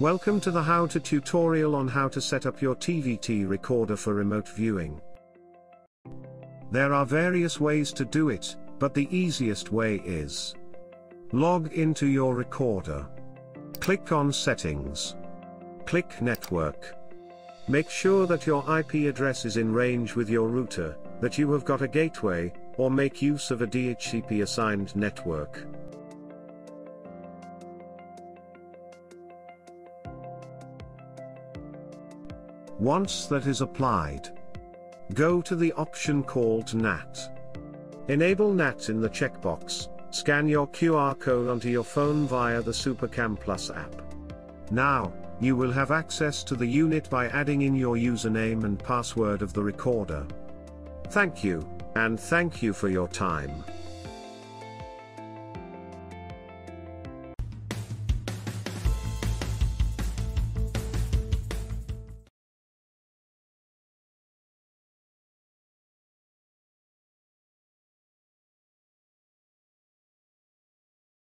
Welcome to the How To tutorial on how to set up your TVT recorder for remote viewing. There are various ways to do it, but the easiest way is Log into your recorder. Click on Settings. Click Network. Make sure that your IP address is in range with your router, that you have got a gateway, or make use of a DHCP assigned network. Once that is applied, go to the option called NAT. Enable NAT in the checkbox, scan your QR code onto your phone via the SuperCam Plus app. Now, you will have access to the unit by adding in your username and password of the recorder. Thank you, and thank you for your time.